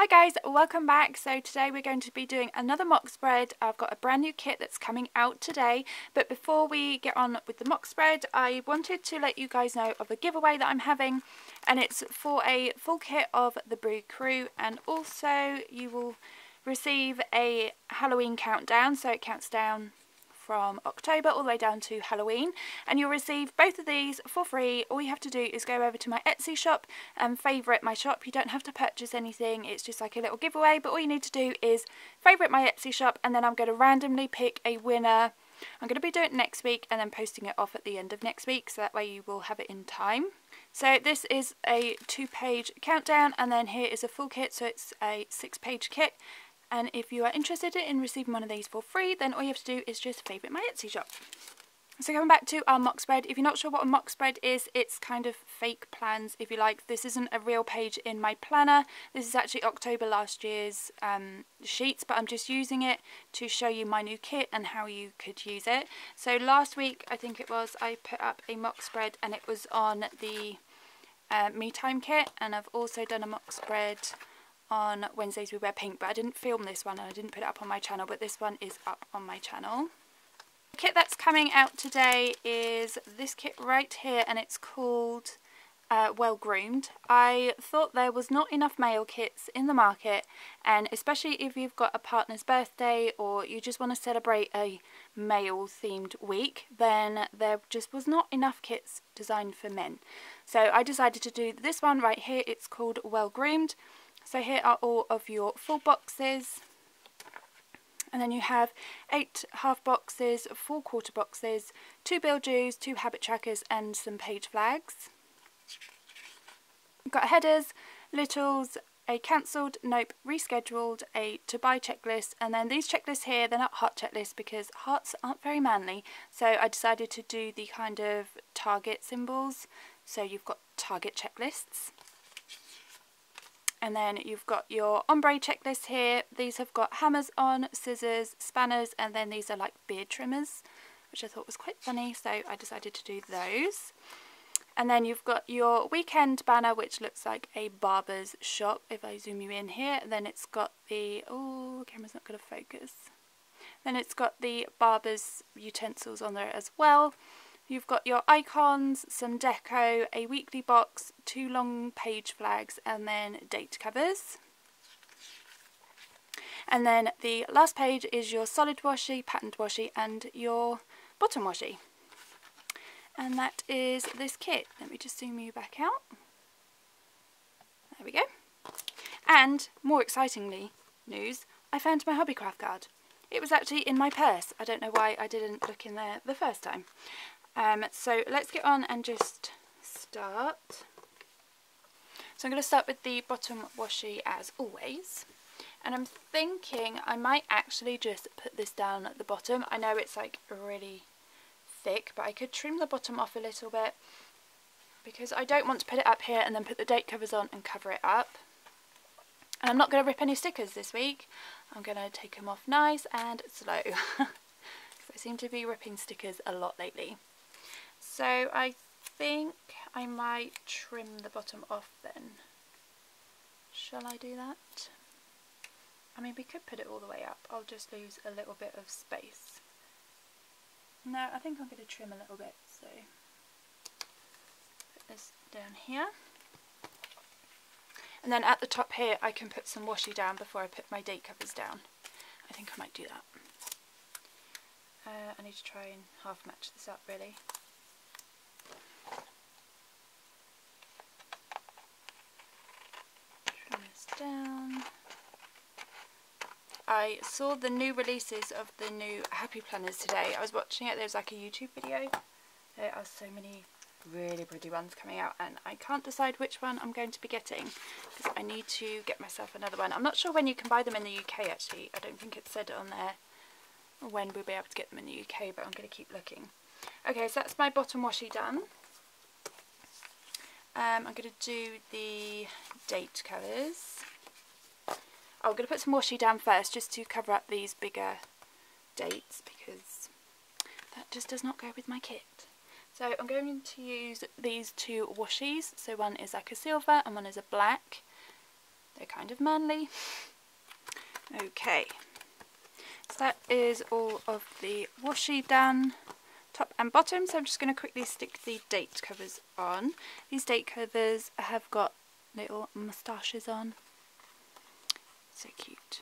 Hi guys, welcome back. So today we're going to be doing another mock spread. I've got a brand new kit that's coming out today. But before we get on with the mock spread, I wanted to let you guys know of a giveaway that I'm having. And it's for a full kit of the Brew Crew. And also you will receive a Halloween countdown. So it counts down from October all the way down to Halloween and you'll receive both of these for free. All you have to do is go over to my Etsy shop and favourite my shop. You don't have to purchase anything, it's just like a little giveaway but all you need to do is favourite my Etsy shop and then I'm going to randomly pick a winner. I'm going to be doing it next week and then posting it off at the end of next week so that way you will have it in time. So this is a two page countdown and then here is a full kit so it's a six page kit and if you are interested in receiving one of these for free, then all you have to do is just favourite my Etsy shop. So coming back to our mock spread, if you're not sure what a mock spread is, it's kind of fake plans, if you like. This isn't a real page in my planner. This is actually October last year's um, sheets, but I'm just using it to show you my new kit and how you could use it. So last week, I think it was, I put up a mock spread and it was on the uh, Me Time kit, and I've also done a mock spread on Wednesdays We Wear Pink, but I didn't film this one and I didn't put it up on my channel, but this one is up on my channel. The kit that's coming out today is this kit right here and it's called uh, Well Groomed. I thought there was not enough male kits in the market and especially if you've got a partner's birthday or you just want to celebrate a male themed week then there just was not enough kits designed for men. So I decided to do this one right here. It's called Well Groomed. So here are all of your full boxes. And then you have eight half boxes, four quarter boxes, two biljus, two habit trackers and some page flags. You've got headers, littles, a cancelled, nope, rescheduled, a to buy checklist, and then these checklists here, they're not heart checklists because hearts aren't very manly, so I decided to do the kind of target symbols, so you've got target checklists. And then you've got your ombre checklist here. These have got hammers on, scissors, spanners, and then these are like beard trimmers, which I thought was quite funny, so I decided to do those. And then you've got your weekend banner, which looks like a barber's shop. If I zoom you in here, then it's got the, oh, camera's not going to focus. Then it's got the barber's utensils on there as well. You've got your icons, some deco, a weekly box, two long page flags and then date covers. And then the last page is your solid washi, patterned washi and your bottom washi. And that is this kit. Let me just zoom you back out. There we go. And more excitingly, news, I found my Hobbycraft card. It was actually in my purse. I don't know why I didn't look in there the first time. Um, so let's get on and just start. So I'm going to start with the bottom washi as always. And I'm thinking I might actually just put this down at the bottom. I know it's like really thick, but I could trim the bottom off a little bit because I don't want to put it up here and then put the date covers on and cover it up. And I'm not going to rip any stickers this week. I'm going to take them off nice and slow. I seem to be ripping stickers a lot lately. So I think I might trim the bottom off then. Shall I do that? I mean we could put it all the way up, I'll just lose a little bit of space. No, I think I'm going to trim a little bit, so put this down here. And then at the top here I can put some washi down before I put my date covers down. I think I might do that. Uh, I need to try and half match this up really. Down. I saw the new releases of the new Happy Planners today. I was watching it, there was like a YouTube video. There are so many really pretty ones coming out and I can't decide which one I'm going to be getting because I need to get myself another one. I'm not sure when you can buy them in the UK actually. I don't think it said on there when we'll be able to get them in the UK but I'm going to keep looking. Okay, so that's my bottom washi done. Um, I'm going to do the date covers. I'm going to put some washi down first just to cover up these bigger dates because that just does not go with my kit. So I'm going to use these two washies. So one is like a silver and one is a black. they're kind of manly. Okay, so that is all of the washi done top and bottom so I'm just going to quickly stick the date covers on. These date covers have got little moustaches on. So cute.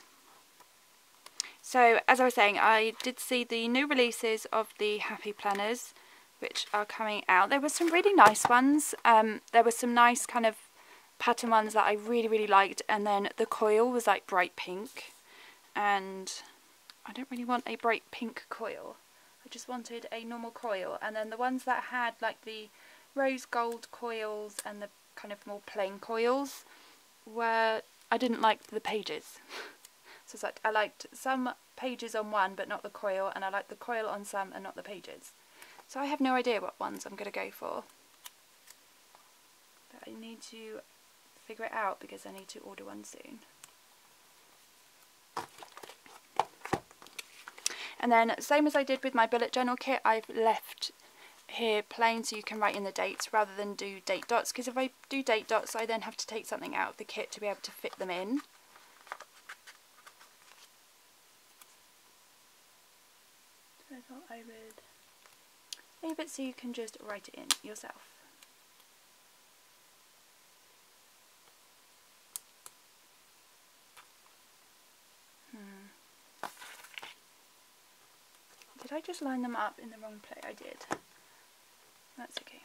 So as I was saying I did see the new releases of the Happy Planners which are coming out. There were some really nice ones. Um, there were some nice kind of pattern ones that I really really liked and then the coil was like bright pink and I don't really want a bright pink coil. I just wanted a normal coil. And then the ones that had like the rose gold coils and the kind of more plain coils were I didn't like the pages. So it's like I liked some pages on one but not the coil and I liked the coil on some and not the pages. So I have no idea what ones I'm going to go for. But I need to figure it out because I need to order one soon And then same as I did with my bullet journal kit, I've left here plain so you can write in the dates rather than do date dots because if I do date dots I then have to take something out of the kit to be able to fit them in. So I thought I would leave it so you can just write it in yourself. Did I just line them up in the wrong place? I did. That's okay.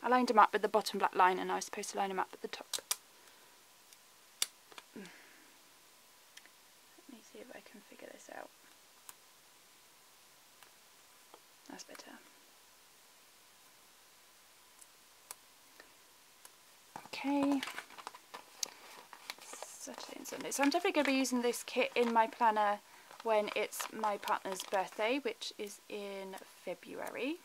I lined them up with the bottom black line and I was supposed to line them up at the top. Mm. Let me see if I can figure this out. That's better. Okay. Saturday and Sunday. So I'm definitely going to be using this kit in my planner when it's my partner's birthday, which is in February.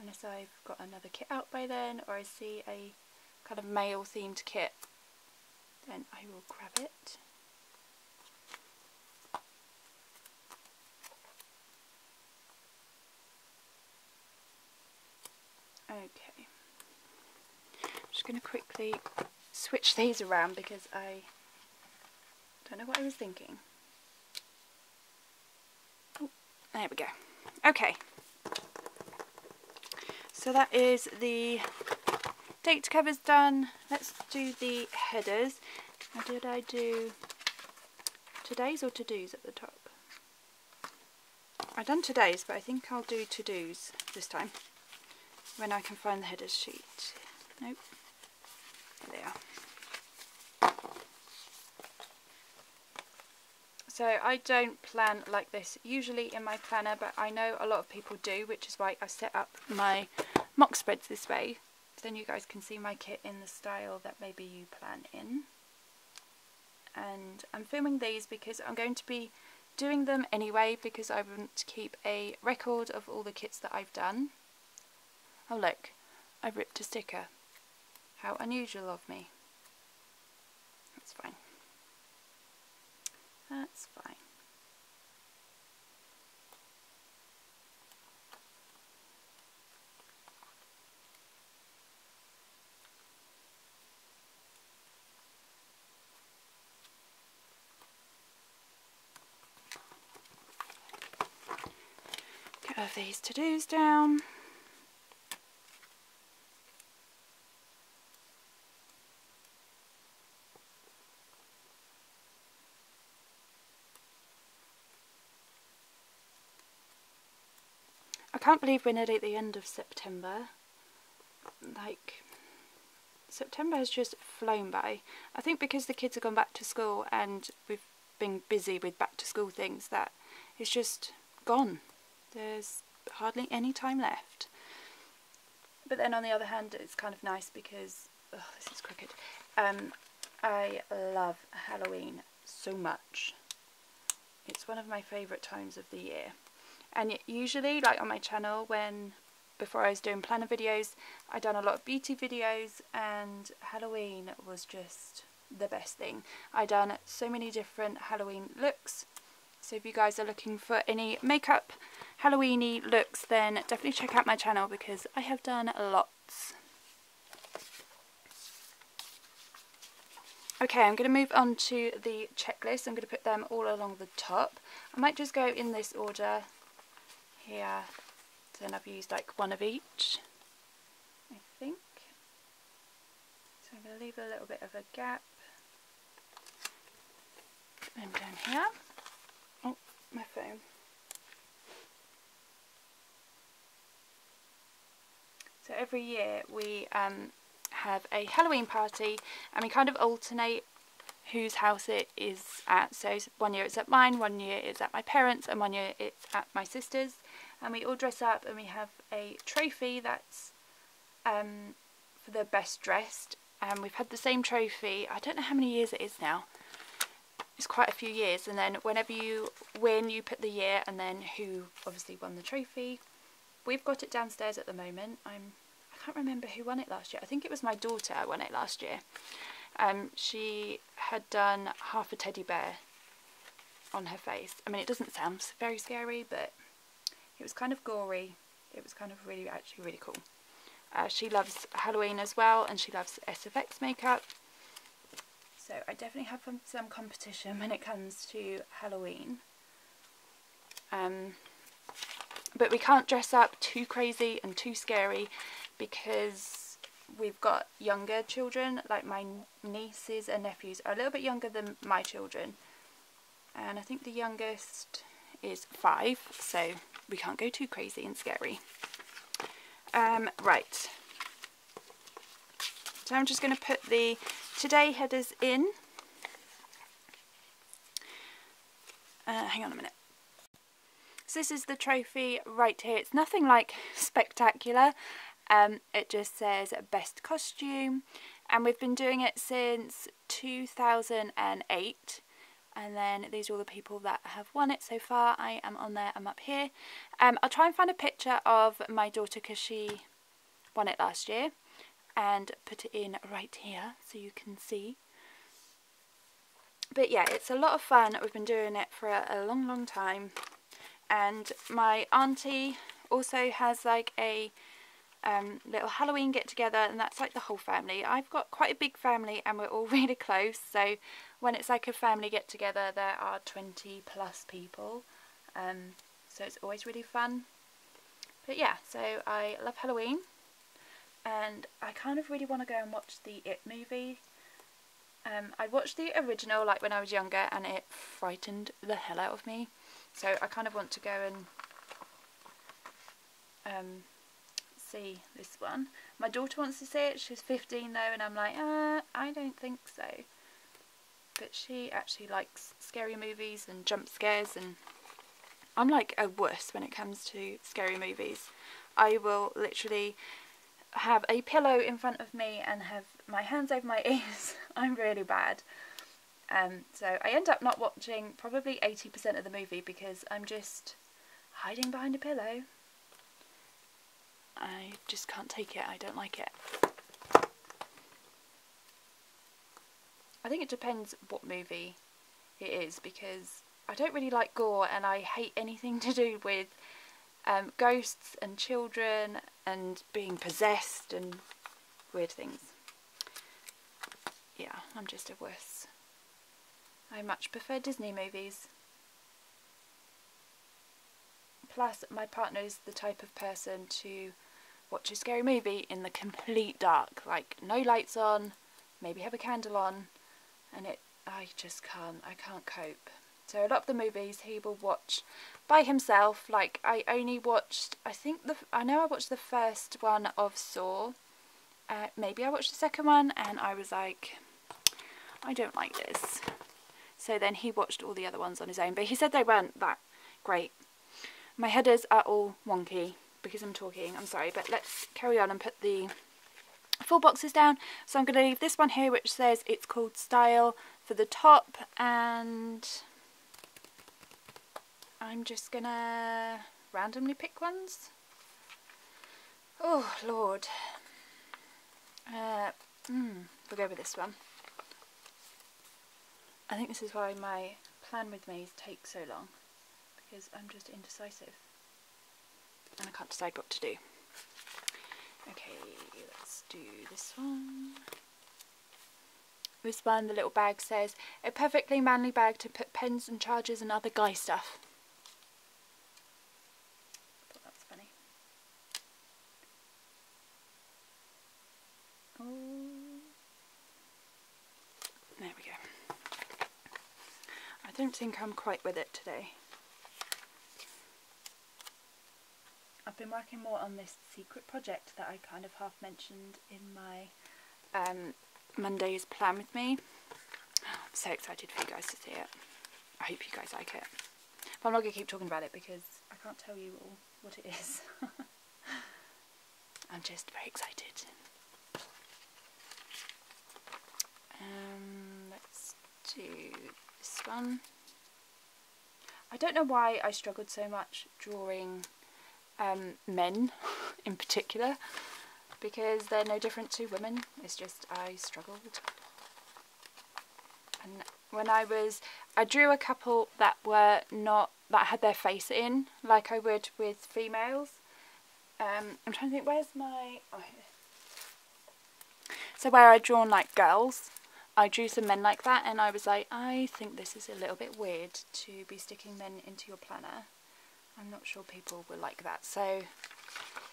Unless I've got another kit out by then, or I see a kind of male themed kit, then I will grab it. Okay, I'm just going to quickly switch these around because I don't know what I was thinking. There we go. Okay. So that is the date covers done. Let's do the headers. Now did I do today's or to-dos at the top? I've done today's, but I think I'll do to-dos this time when I can find the headers sheet. Nope. There they are. So I don't plan like this usually in my planner, but I know a lot of people do, which is why I set up my mock spreads this way. So then you guys can see my kit in the style that maybe you plan in. And I'm filming these because I'm going to be doing them anyway because I want to keep a record of all the kits that I've done. Oh look, I ripped a sticker. How unusual of me. That's fine. That's fine. Get these to-dos down. Can't believe we're nearly at the end of September. Like, September has just flown by. I think because the kids have gone back to school and we've been busy with back to school things that it's just gone. There's hardly any time left. But then on the other hand, it's kind of nice because, oh, this is crooked. Um, I love Halloween so much. It's one of my favourite times of the year and usually like on my channel when before I was doing planner videos I'd done a lot of beauty videos and Halloween was just the best thing. I'd done so many different Halloween looks so if you guys are looking for any makeup Halloweeny looks then definitely check out my channel because I have done lots. Okay, I'm going to move on to the checklist. I'm going to put them all along the top. I might just go in this order here. Then I've used like one of each, I think. So I'm going to leave a little bit of a gap. Them down here. Oh, my phone. So every year we um, have a Halloween party and we kind of alternate whose house it is at. So one year it's at mine, one year it's at my parents and one year it's at my sister's. And we all dress up and we have a trophy that's um, for the best dressed. And we've had the same trophy, I don't know how many years it is now. It's quite a few years and then whenever you win you put the year and then who obviously won the trophy we've got it downstairs at the moment. I'm I can't remember who won it last year. I think it was my daughter won it last year. Um, she had done half a teddy bear on her face. I mean, it doesn't sound very scary, but it was kind of gory. It was kind of really, actually really cool. Uh, she loves Halloween as well, and she loves SFX makeup. So I definitely have some competition when it comes to Halloween. Um, but we can't dress up too crazy and too scary because we've got younger children, like my nieces and nephews are a little bit younger than my children. And I think the youngest is five, so we can't go too crazy and scary. Um, right. So I'm just going to put the today headers in. Uh, hang on a minute. So this is the trophy right here. It's nothing like spectacular. Um, it just says best costume and we've been doing it since 2008 and then these are all the people that have won it so far. I am on there, I'm up here. Um, I'll try and find a picture of my daughter because she won it last year and put it in right here so you can see. But yeah, it's a lot of fun. We've been doing it for a, a long, long time and my auntie also has like a um, little Halloween get together and that's like the whole family. I've got quite a big family and we're all really close so when it's like a family get together there are 20 plus people um, so it's always really fun. But yeah, so I love Halloween and I kind of really want to go and watch the It movie. Um, I watched the original like when I was younger and it frightened the hell out of me. So I kind of want to go and um, see this one. My daughter wants to see it. She's 15 though and I'm like, uh, I don't think so. But she actually likes scary movies and jump scares and I'm like a wuss when it comes to scary movies. I will literally have a pillow in front of me and have my hands over my ears. I'm really bad. Um, so I end up not watching probably 80% of the movie because I'm just hiding behind a pillow. I just can't take it, I don't like it. I think it depends what movie it is because I don't really like gore and I hate anything to do with um, ghosts and children and being possessed and weird things. Yeah, I'm just a wuss. I much prefer Disney movies. Plus, my partner is the type of person to watch a scary movie in the complete dark, like no lights on, maybe have a candle on, and it, I just can't, I can't cope. So a lot of the movies he will watch by himself, like I only watched, I think the, I know I watched the first one of Saw, uh, maybe I watched the second one, and I was like, I don't like this. So then he watched all the other ones on his own, but he said they weren't that great. My headers are all wonky because I'm talking, I'm sorry, but let's carry on and put the full boxes down. So I'm going to leave this one here which says it's called Style for the top and I'm just going to randomly pick ones. Oh, Lord. Uh, mm, we'll go with this one. I think this is why my plan with mes takes so long because I'm just indecisive and I can't decide what to do. Okay, do this one. this one, the little bag says, a perfectly manly bag to put pens and chargers and other guy stuff. I thought that was funny. Oh. There we go. I don't think I'm quite with it today. I've been working more on this secret project that I kind of half mentioned in my um, Monday's plan with me. I'm so excited for you guys to see it. I hope you guys like it. But I'm not going to keep talking about it because I can't tell you all what it is. I'm just very excited. Um, let's do this one. I don't know why I struggled so much drawing um, men in particular because they're no different to women. It's just I struggled. And when I was, I drew a couple that were not, that had their face in, like I would with females. Um, I'm trying to think, where's my, oh, So where I'd drawn like girls, I drew some men like that and I was like, I think this is a little bit weird to be sticking men into your planner. I'm not sure people will like that. So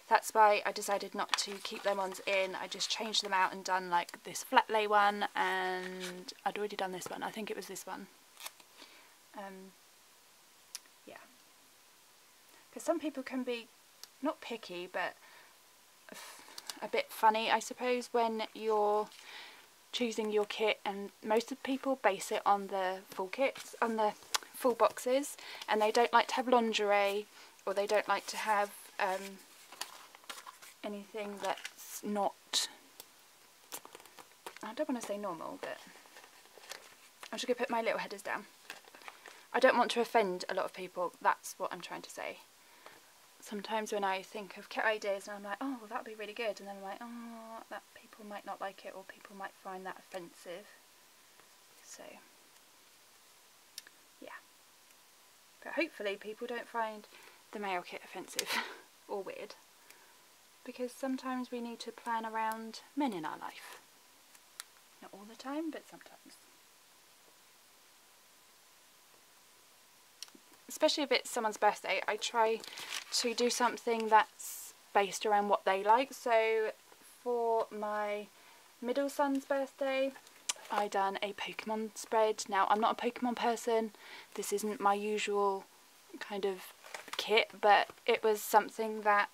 that's why I decided not to keep them ones in. I just changed them out and done like this flat lay one and I'd already done this one. I think it was this one. Um, yeah. Because some people can be not picky but a bit funny I suppose when you're choosing your kit and most of people base it on the full kits, on the full boxes and they don't like to have lingerie or they don't like to have um, anything that's not, I don't want to say normal, but I'm just going to put my little headers down. I don't want to offend a lot of people, that's what I'm trying to say. Sometimes when I think of kit ideas and I'm like, oh, well, that'd be really good, and then I'm like, oh, that people might not like it or people might find that offensive. So, yeah. But hopefully people don't find the male kit offensive or weird because sometimes we need to plan around men in our life. Not all the time, but sometimes. Especially if it's someone's birthday, I try to do something that's based around what they like. So for my middle son's birthday, I done a Pokemon spread. Now, I'm not a Pokemon person. This isn't my usual kind of kit, but it was something that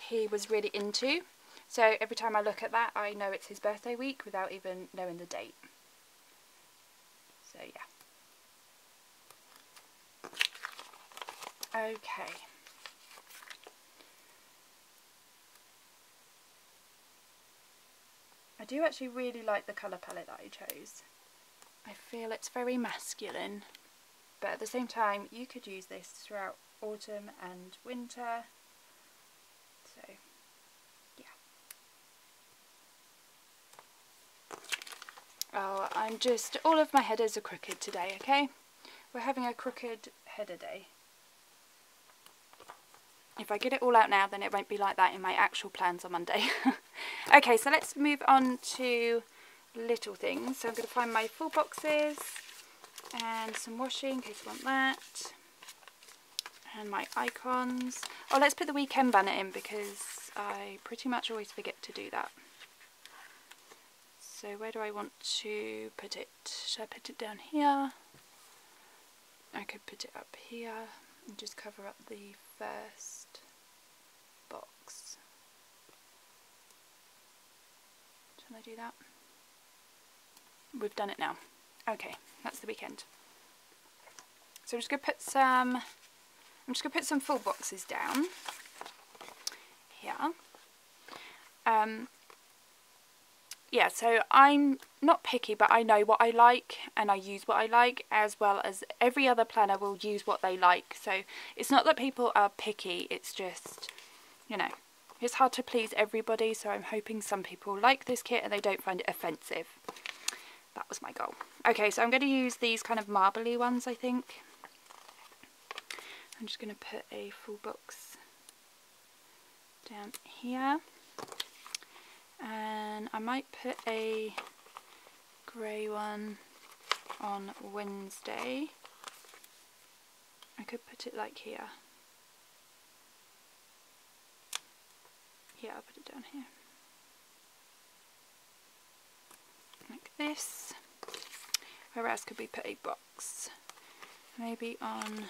he was really into. So every time I look at that, I know it's his birthday week without even knowing the date. So yeah. Okay. I do actually really like the colour palette that I chose. I feel it's very masculine, but at the same time you could use this throughout autumn and winter so, yeah. Oh, I'm just, all of my headers are crooked today, okay? We're having a crooked header day. If I get it all out now, then it won't be like that in my actual plans on Monday. okay, so let's move on to little things. So I'm going to find my full boxes and some washing in case you want that and my icons. Oh, let's put the weekend banner in because I pretty much always forget to do that. So where do I want to put it? Should I put it down here? I could put it up here and just cover up the first box. Shall I do that? We've done it now. Okay, that's the weekend. So I'm just going to put some I'm just going to put some full boxes down here. Um, yeah, so I'm not picky, but I know what I like and I use what I like as well as every other planner will use what they like. So it's not that people are picky, it's just, you know, it's hard to please everybody. So I'm hoping some people like this kit and they don't find it offensive. That was my goal. Okay, so I'm going to use these kind of marbly ones, I think. I'm just going to put a full box down here and I might put a grey one on Wednesday. I could put it like here. Yeah, I'll put it down here. Like this. Where else could we put a box? Maybe on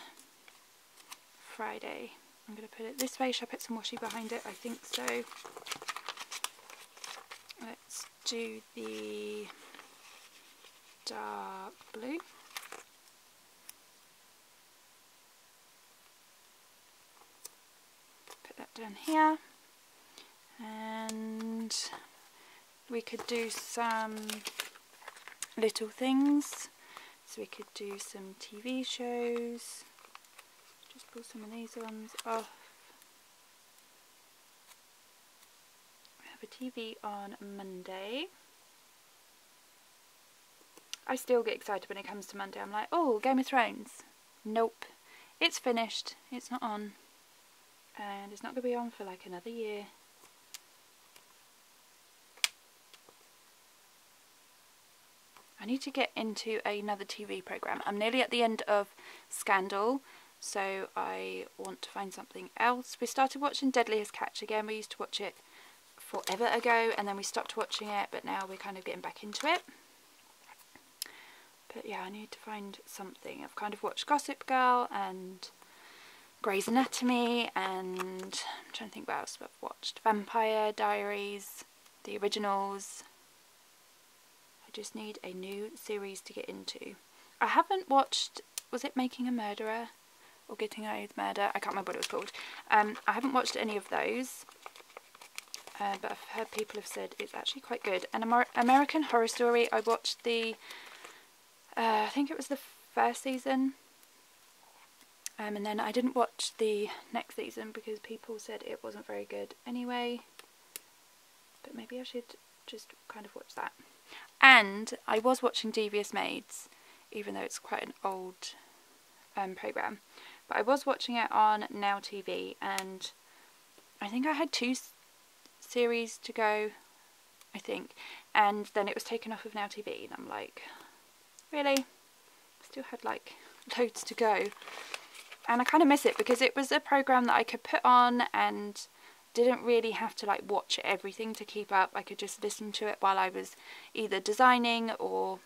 Friday. I'm going to put it this way. Should I put some washi behind it? I think so. Let's do the dark blue. Put that down here. And we could do some little things. So we could do some TV shows. Just pull some of these ones off. We have a TV on Monday. I still get excited when it comes to Monday. I'm like, oh, Game of Thrones. Nope. It's finished. It's not on. And it's not going to be on for like another year. I need to get into another TV programme. I'm nearly at the end of Scandal, so I want to find something else. We started watching Deadliest Catch again. We used to watch it forever ago, and then we stopped watching it, but now we're kind of getting back into it. But yeah, I need to find something. I've kind of watched Gossip Girl and Grey's Anatomy and I'm trying to think what else I've watched. Vampire Diaries, the originals. I just need a new series to get into. I haven't watched, was it Making a Murderer or Getting Away with Murder? I can't remember what it was called. Um, I haven't watched any of those. Uh, but I've heard people have said it's actually quite good. And Amer American Horror Story, I watched the uh, I think it was the first season. Um, and then I didn't watch the next season because people said it wasn't very good anyway. But maybe I should just kind of watch that. And I was watching Devious Maids, even though it's quite an old um, programme. But I was watching it on Now TV and I think I had two series to go, I think. And then it was taken off of Now TV and I'm like, really? Still had like loads to go. And I kind of miss it because it was a program that I could put on and didn't really have to like watch everything to keep up. I could just listen to it while I was either designing or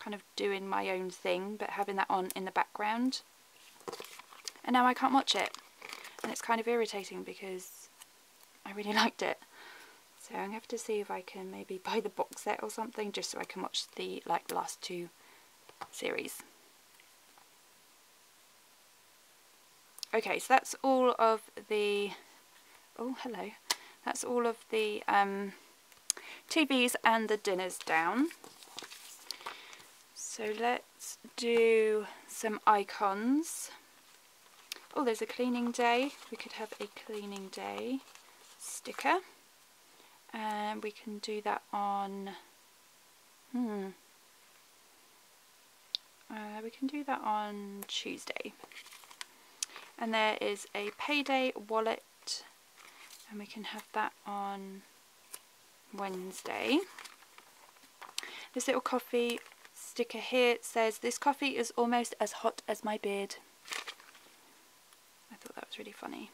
kind of doing my own thing but having that on in the background. And now I can't watch it. And it's kind of irritating because I really liked it so I'm going to have to see if I can maybe buy the box set or something just so I can watch the like last two series. Okay, so that's all of the, oh hello, that's all of the um, TVs and the dinners down. So let's do some icons. Oh, there's a cleaning day. We could have a cleaning day sticker. And we can do that on, hmm, uh, we can do that on Tuesday. And there is a payday wallet and we can have that on Wednesday. This little coffee sticker here says, this coffee is almost as hot as my beard. I thought that was really funny.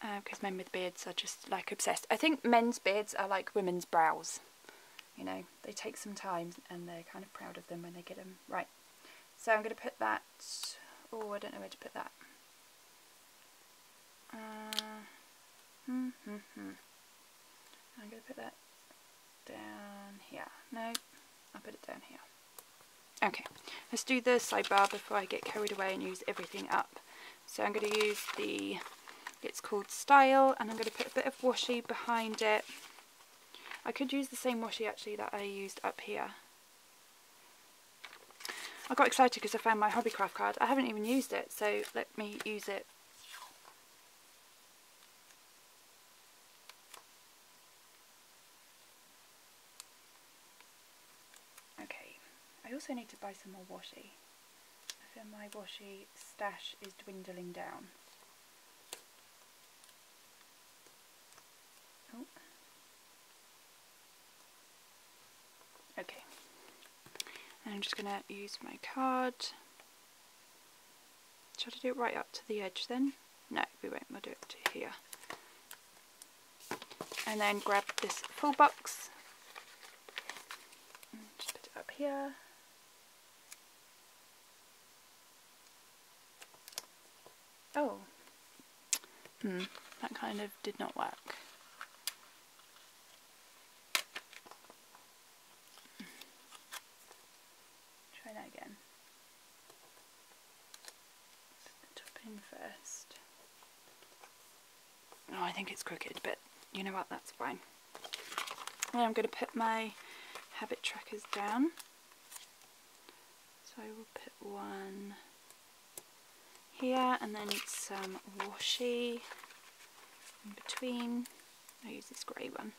Because uh, men with beards are just like obsessed. I think men's beards are like women's brows. You know, they take some time and they're kind of proud of them when they get them right. So I'm going to put that, oh I don't know where to put that. Uh, hmm, hmm, hmm. I'm going to put that down here. No, I'll put it down here. Okay, let's do the sidebar before I get carried away and use everything up. So I'm going to use the, it's called Style, and I'm going to put a bit of washi behind it. I could use the same washi actually that I used up here. I got excited because I found my Hobbycraft card. I haven't even used it, so let me use it. Okay, I also need to buy some more washi. I feel my washi stash is dwindling down. Oh. Okay. And I'm just going to use my card. Try to do it right up to the edge then? No, we won't. We'll do it to here. And then grab this full box. Just put it up here. Oh. Hmm, that kind of did not work. Try that again. First. Oh, I think it's crooked, but you know what, that's fine. I'm going to put my habit trackers down. So I will put one here and then some washi in between. I use this grey one.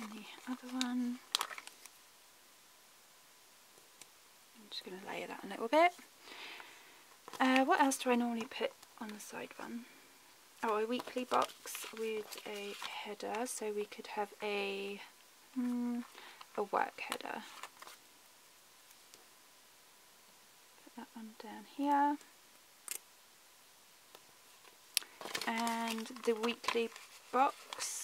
And the other one. I'm just going to layer that a little bit. Uh, what else do I normally put on the side one? Oh, a weekly box with a header, so we could have a hmm, a work header. Put that one down here. And the weekly box.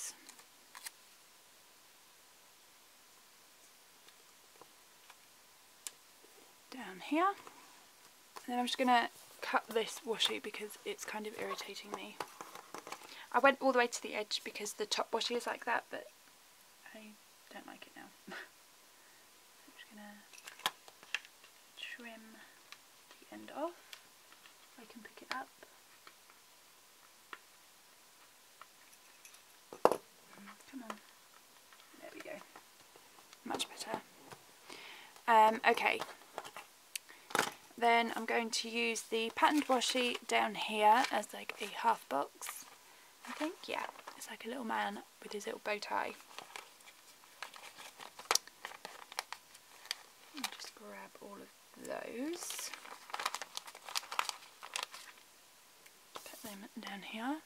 Down here. And then I'm just going to cut this washi because it's kind of irritating me. I went all the way to the edge because the top washi is like that, but I don't like it now. I'm just going to trim the end off. I can pick it up. Come on. There we go. Much better. Um, okay, then I'm going to use the patterned washi down here as like a half box. I think, yeah, it's like a little man with his little bow tie. just grab all of those. Put them down here.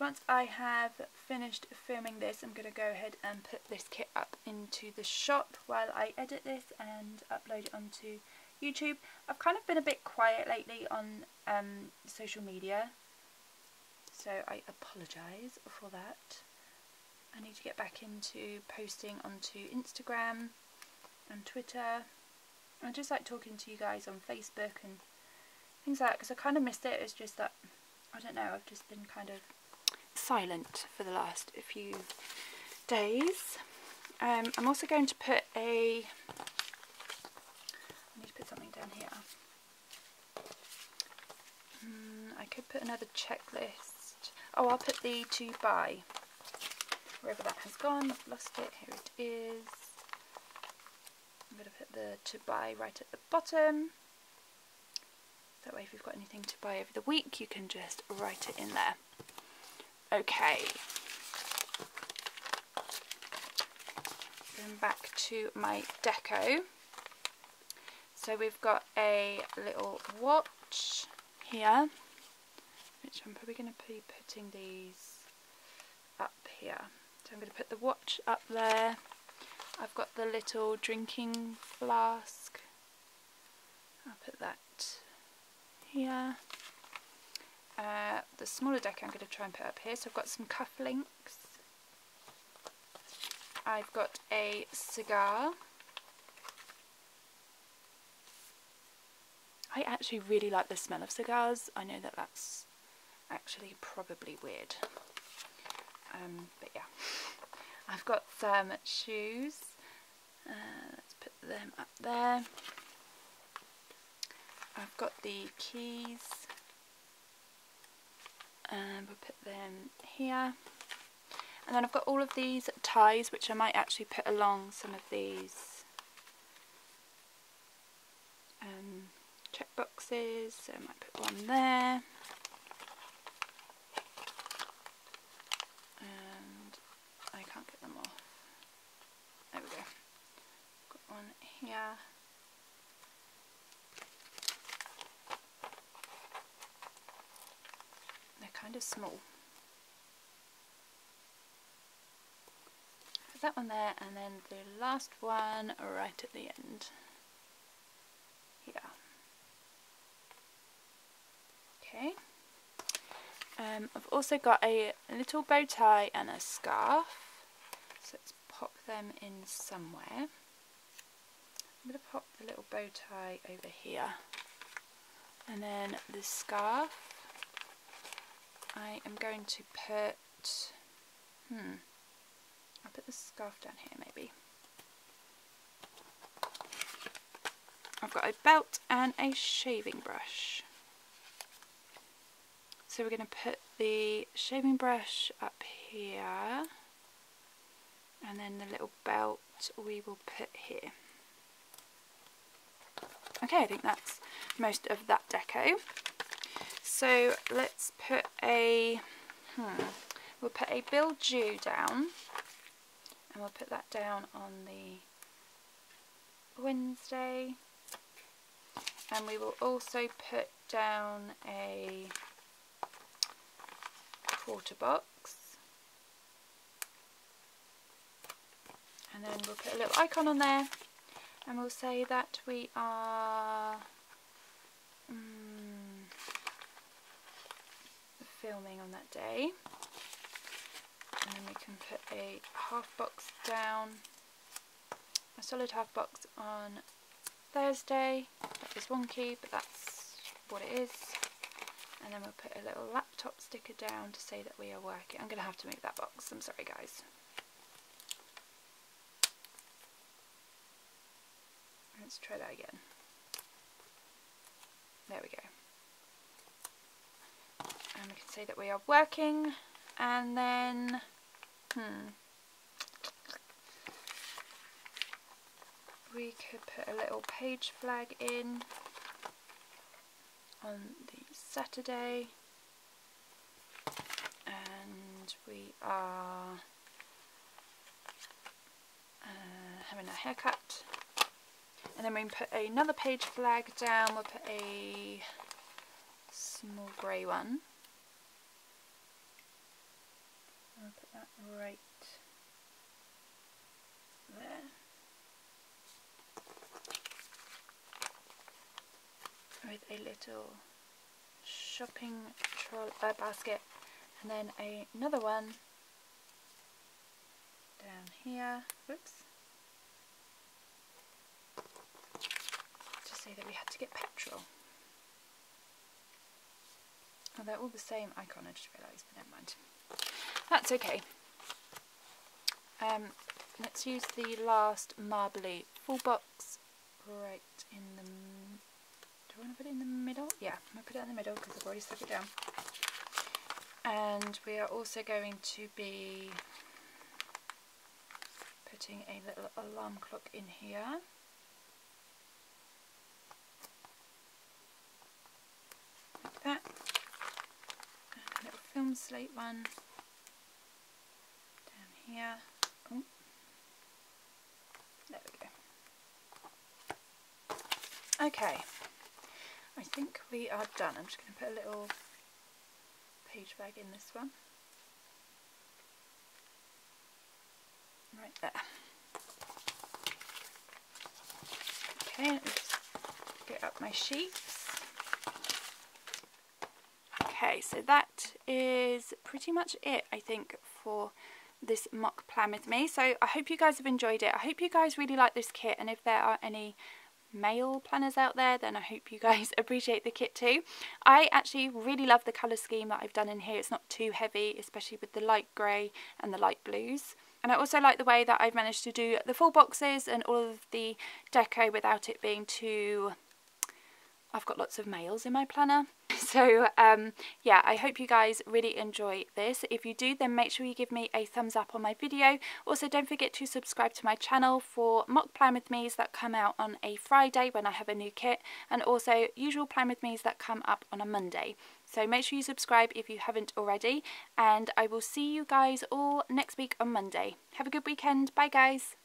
Once I have finished filming this I'm going to go ahead and put this kit up into the shop while I edit this and upload it onto YouTube. I've kind of been a bit quiet lately on um, social media so I apologise for that. I need to get back into posting onto Instagram and Twitter. I just like talking to you guys on Facebook and things like that because I kind of missed it. It's just that, I don't know, I've just been kind of silent for the last few days. Um, I'm also going to put a, I need to put something down here. Mm, I could put another checklist. Oh, I'll put the to buy. Wherever that has gone, I've lost it, here it is. I'm going to put the to buy right at the bottom. That way if you've got anything to buy over the week, you can just write it in there. Okay. Going back to my deco. So we've got a little watch here, which I'm probably going to be putting these up here. So I'm going to put the watch up there. I've got the little drinking flask. I'll put that here. Uh, the smaller deck I'm going to try and put up here. So I've got some cufflinks. I've got a cigar. I actually really like the smell of cigars. I know that that's actually probably weird. Um, but yeah. I've got some shoes. Uh, let's put them up there. I've got the keys and we'll put them here. And then I've got all of these ties which I might actually put along some of these um, check boxes. So I might put one there. And I can't get them off there we go. Got one here of small. That one there and then the last one right at the end. Here. Okay. Um, I've also got a little bow tie and a scarf. So let's pop them in somewhere. I'm going to pop the little bow tie over here. And then the scarf, I am going to put, hmm, I'll put the scarf down here maybe. I've got a belt and a shaving brush. So we're going to put the shaving brush up here and then the little belt we will put here. Okay, I think that's most of that deco. So let's put a, hmm, we'll put a billet down and we'll put that down on the Wednesday. And we will also put down a quarter box. And then we'll put a little icon on there and we'll say that we are filming on that day and then we can put a half box down a solid half box on Thursday that is wonky but that's what it is and then we'll put a little laptop sticker down to say that we are working. I'm going to have to move that box, I'm sorry guys. Let's try that again. There we go. And we can say that we are working. And then, hmm, we could put a little page flag in on the Saturday. And we are uh, having a haircut and then we can put another page flag down, we'll put a small grey one I'll put that right there. With a little shopping uh, basket. And then a, another one down here, whoops, to say that we had to get petrol. Oh, they're all the same. Icon, I just realised, but never mind. That's okay. Um, let's use the last marbly full box right in the do I want to put it in the middle? Yeah, I'm going to put it in the middle because I've already stuck it down. And we are also going to be putting a little alarm clock in here. Like that. And a little film slate one here. Oh. Hmm? There we go. Okay. I think we are done. I'm just going to put a little page flag in this one. Right there. Okay, let's get up my sheets. Okay, so that is pretty much it, I think, for this mock plan with me. So I hope you guys have enjoyed it. I hope you guys really like this kit and if there are any male planners out there then I hope you guys appreciate the kit too. I actually really love the colour scheme that I've done in here. It's not too heavy especially with the light grey and the light blues. And I also like the way that I've managed to do the full boxes and all of the deco without it being too... I've got lots of males in my planner so um, yeah I hope you guys really enjoy this. If you do then make sure you give me a thumbs up on my video. Also don't forget to subscribe to my channel for mock plan with me's that come out on a Friday when I have a new kit and also usual plan with me's that come up on a Monday. So make sure you subscribe if you haven't already and I will see you guys all next week on Monday. Have a good weekend. Bye guys